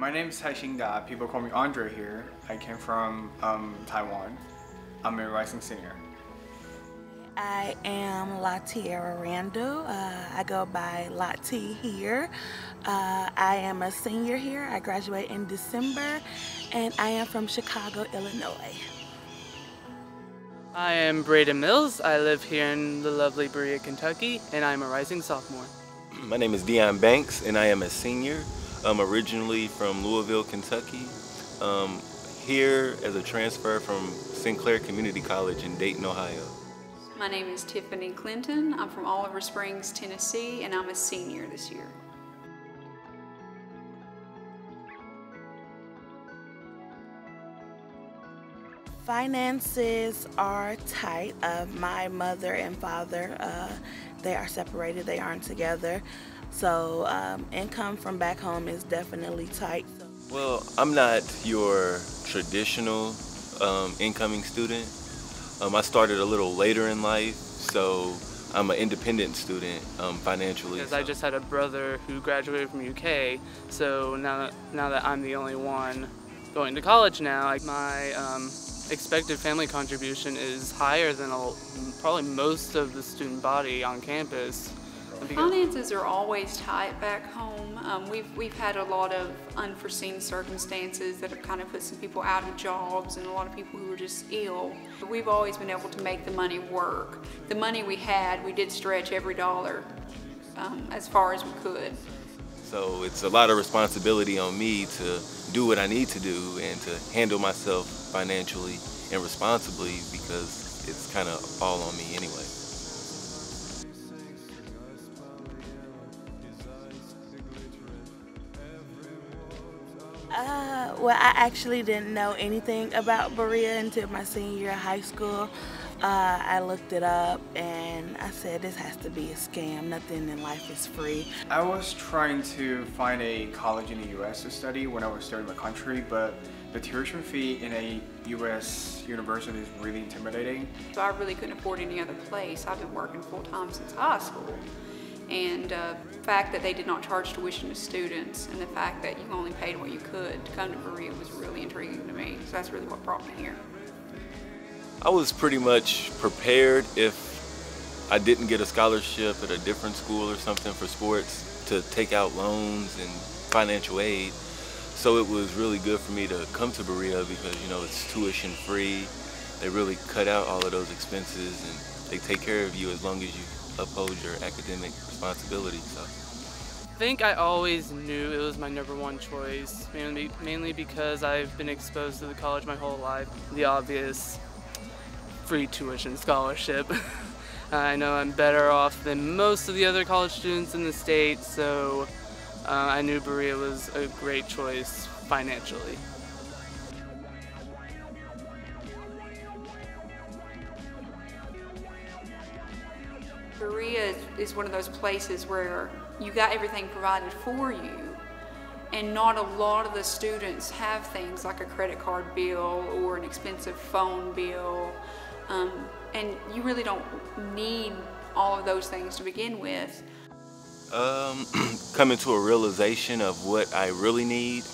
My name is Taixing Da. People call me Andre here. I came from um, Taiwan. I'm a rising senior. I am Latiera Randall. Uh, I go by Lati here. Uh, I am a senior here. I graduate in December and I am from Chicago, Illinois. I am Braden Mills. I live here in the lovely Berea, Kentucky, and I'm a rising sophomore. My name is Dion Banks, and I am a senior. I'm originally from Louisville, Kentucky. Um, here as a transfer from Sinclair Community College in Dayton, Ohio. My name is Tiffany Clinton. I'm from Oliver Springs, Tennessee, and I'm a senior this year. Finances are tight. Uh, my mother and father, uh, they are separated, they aren't together. So um, income from back home is definitely tight. Well, I'm not your traditional um, incoming student. Um, I started a little later in life, so I'm an independent student um, financially. Because I just had a brother who graduated from UK, so now that, now that I'm the only one going to college now, like my um, expected family contribution is higher than a, probably most of the student body on campus. Finances are always tight back home. Um, we've, we've had a lot of unforeseen circumstances that have kind of put some people out of jobs and a lot of people who were just ill. But we've always been able to make the money work. The money we had, we did stretch every dollar um, as far as we could. So it's a lot of responsibility on me to do what I need to do and to handle myself financially and responsibly because it's kind of all on me anyway. Well, I actually didn't know anything about Berea until my senior year of high school. Uh, I looked it up and I said this has to be a scam. Nothing in life is free. I was trying to find a college in the US to study when I was starting my country, but the tuition fee in a US university is really intimidating. So I really couldn't afford any other place. I've been working full time since high school. And uh, the fact that they did not charge tuition to students and the fact that you only paid what you could to come to Berea was really intriguing to me. So that's really what brought me here. I was pretty much prepared if I didn't get a scholarship at a different school or something for sports to take out loans and financial aid. So it was really good for me to come to Berea because, you know, it's tuition free. They really cut out all of those expenses and they take care of you as long as you uphold your academic responsibilities. So. I think I always knew it was my number one choice, mainly, mainly because I've been exposed to the college my whole life. The obvious free tuition scholarship. I know I'm better off than most of the other college students in the state, so uh, I knew Berea was a great choice financially. Is one of those places where you got everything provided for you and not a lot of the students have things like a credit card bill or an expensive phone bill um, and you really don't need all of those things to begin with. Um, coming to a realization of what I really need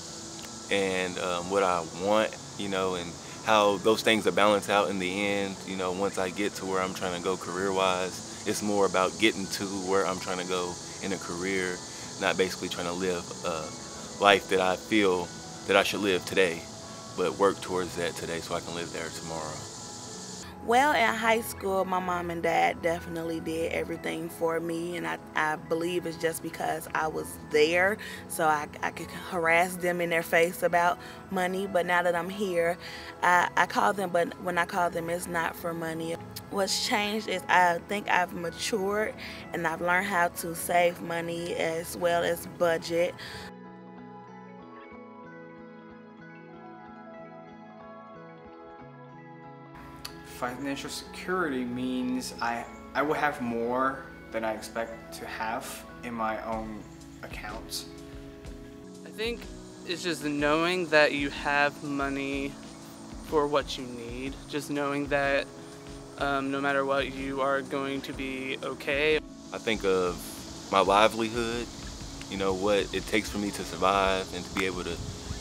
and um, what I want, you know, and how those things are balanced out in the end, you know, once I get to where I'm trying to go career-wise it's more about getting to where I'm trying to go in a career, not basically trying to live a life that I feel that I should live today, but work towards that today so I can live there tomorrow. Well, in high school, my mom and dad definitely did everything for me, and I, I believe it's just because I was there, so I, I could harass them in their face about money. But now that I'm here, I, I call them, but when I call them, it's not for money. What's changed is I think I've matured and I've learned how to save money as well as budget. Financial security means I, I will have more than I expect to have in my own accounts. I think it's just knowing that you have money for what you need, just knowing that um, no matter what, you are going to be okay. I think of my livelihood, you know, what it takes for me to survive and to be able to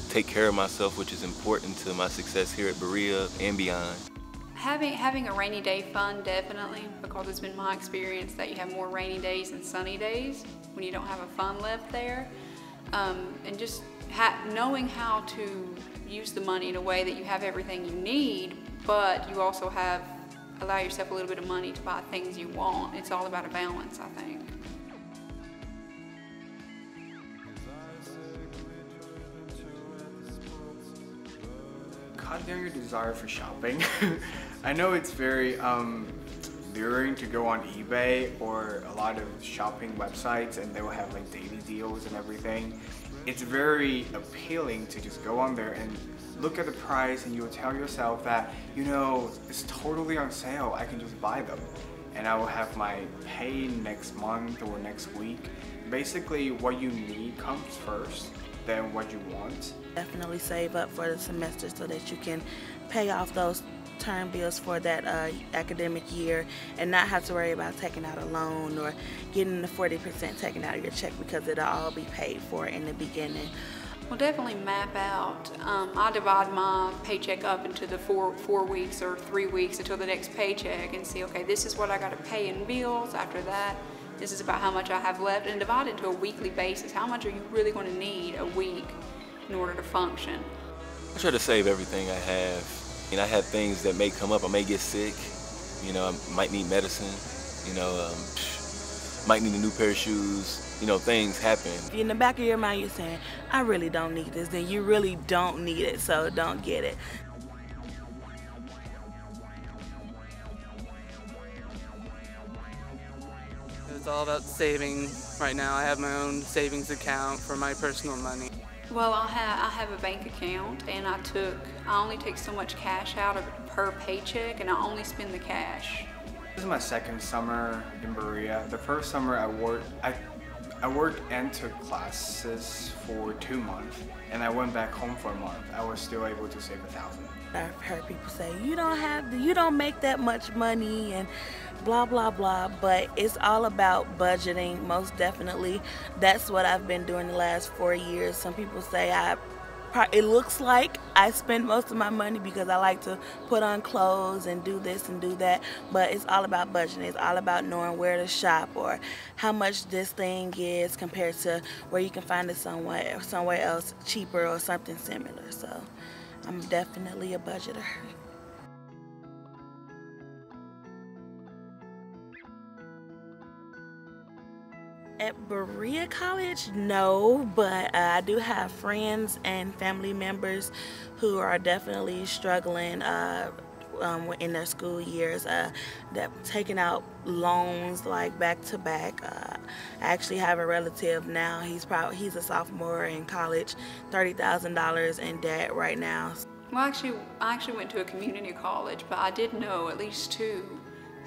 take care of myself, which is important to my success here at Berea and beyond. Having, having a rainy day fund, definitely, because it's been my experience that you have more rainy days than sunny days when you don't have a fund left there. Um, and just knowing how to use the money in a way that you have everything you need, but you also have allow yourself a little bit of money to buy things you want. It's all about a balance, I think. Cut down your desire for shopping. I know it's very um, luring to go on eBay or a lot of shopping websites and they will have like daily deals and everything. It's very appealing to just go on there and look at the price and you'll tell yourself that, you know, it's totally on sale, I can just buy them. And I will have my pay next month or next week. Basically, what you need comes first, then what you want. Definitely save up for the semester so that you can pay off those term bills for that uh, academic year and not have to worry about taking out a loan or getting the 40% taken out of your check because it'll all be paid for in the beginning. Well, definitely map out. Um, I divide my paycheck up into the four four weeks or three weeks until the next paycheck and see, okay, this is what I got to pay in bills. After that, this is about how much I have left, and divide it into a weekly basis. How much are you really going to need a week in order to function? I try to save everything I have. And I have things that may come up. I may get sick. You know, I might need medicine. You know, um, might need a new pair of shoes you know, things happen. In the back of your mind, you're saying, I really don't need this, then you really don't need it, so don't get it. It's all about saving right now. I have my own savings account for my personal money. Well, I have, I have a bank account and I took, I only take so much cash out of per paycheck and I only spend the cash. This is my second summer in Berea. The first summer I worked, I I worked and took classes for two months, and I went back home for a month. I was still able to save a thousand. I've heard people say you don't have, you don't make that much money, and blah blah blah. But it's all about budgeting. Most definitely, that's what I've been doing the last four years. Some people say I it looks like I spend most of my money because I like to put on clothes and do this and do that, but it's all about budgeting. It's all about knowing where to shop or how much this thing is compared to where you can find it somewhere somewhere else cheaper or something similar. So I'm definitely a budgeter. At Berea College, no, but uh, I do have friends and family members who are definitely struggling uh, um, in their school years, uh, that taking out loans like back to back. Uh, I actually have a relative now. He's probably he's a sophomore in college, thirty thousand dollars in debt right now. Well, actually, I actually went to a community college, but I did know at least two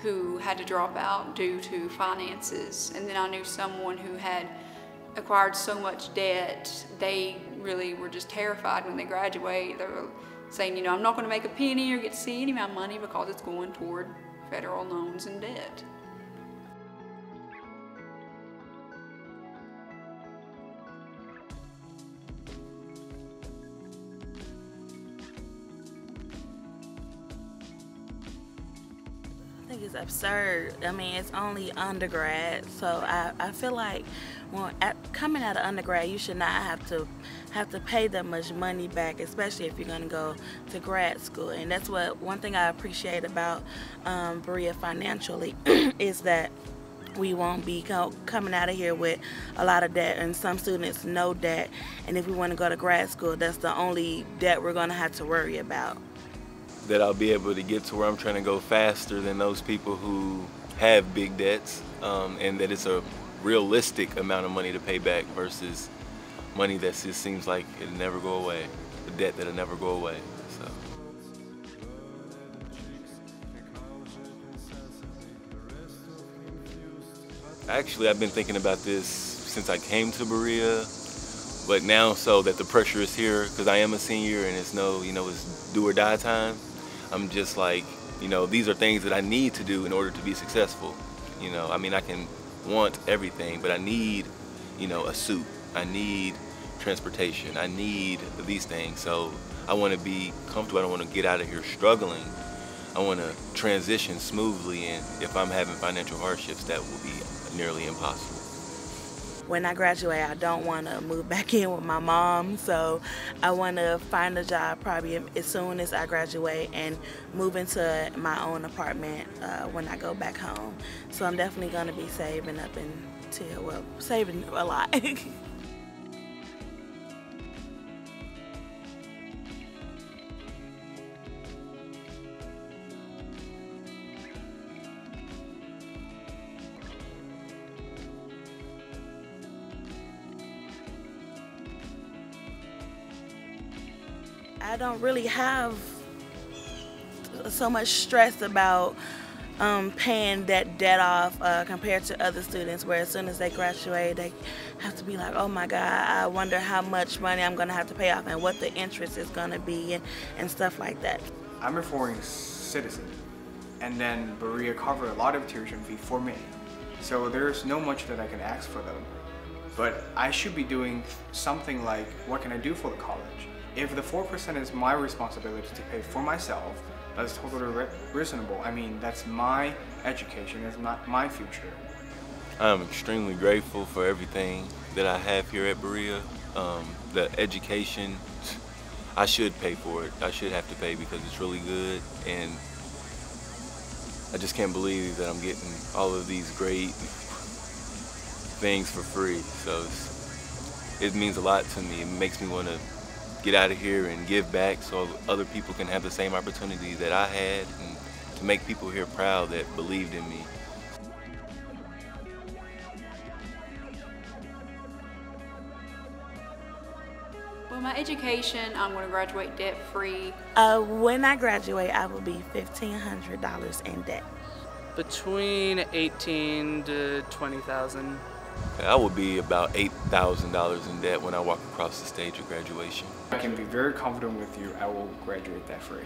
who had to drop out due to finances. And then I knew someone who had acquired so much debt, they really were just terrified when they graduate. They were saying, you know, I'm not going to make a penny or get to see any of my money because it's going toward federal loans and debt. Think it's absurd. I mean, it's only undergrad, so I, I feel like when at, coming out of undergrad, you should not have to have to pay that much money back, especially if you're going to go to grad school. And that's what one thing I appreciate about um, Berea financially is that we won't be coming out of here with a lot of debt and some students no debt and if we want to go to grad school that's the only debt we're going to have to worry about that I'll be able to get to where I'm trying to go faster than those people who have big debts um, and that it's a realistic amount of money to pay back versus money that just seems like it'll never go away, the debt that'll never go away. So. Actually, I've been thinking about this since I came to Berea, but now so that the pressure is here because I am a senior and it's no, you know, it's do or die time. I'm just like, you know, these are things that I need to do in order to be successful. You know, I mean, I can want everything, but I need, you know, a suit. I need transportation. I need these things. So I want to be comfortable. I don't want to get out of here struggling. I want to transition smoothly, and if I'm having financial hardships, that will be nearly impossible. When I graduate, I don't want to move back in with my mom, so I want to find a job probably as soon as I graduate and move into my own apartment uh, when I go back home. So I'm definitely going to be saving up until, well, saving a lot. don't really have so much stress about um, paying that debt off uh, compared to other students where as soon as they graduate they have to be like oh my god I wonder how much money I'm gonna have to pay off and what the interest is gonna be and, and stuff like that. I'm a foreign citizen and then Berea covered a lot of tuition fee for me. So there's no much that I can ask for them. But I should be doing something like what can I do for the college if the 4% is my responsibility to pay for myself, that's totally re reasonable. I mean, that's my education, it's not my future. I'm extremely grateful for everything that I have here at Berea. Um, the education, I should pay for it. I should have to pay because it's really good. And I just can't believe that I'm getting all of these great things for free. So it means a lot to me. It makes me want to get out of here and give back so other people can have the same opportunity that I had and to make people here proud that believed in me. Well, my education, I'm going to graduate debt free. Uh, when I graduate, I will be $1,500 in debt. Between 18 to 20,000. I will be about $8,000 in debt when I walk across the stage of graduation. I can be very confident with you, I will graduate that free.